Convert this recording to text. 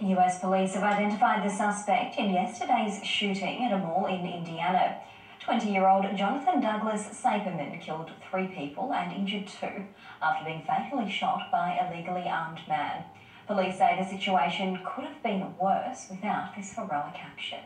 US police have identified the suspect in yesterday's shooting at a mall in Indiana. 20 year old Jonathan Douglas Sapirman killed three people and injured two after being fatally shot by a legally armed man. Police say the situation could have been worse without this heroic action.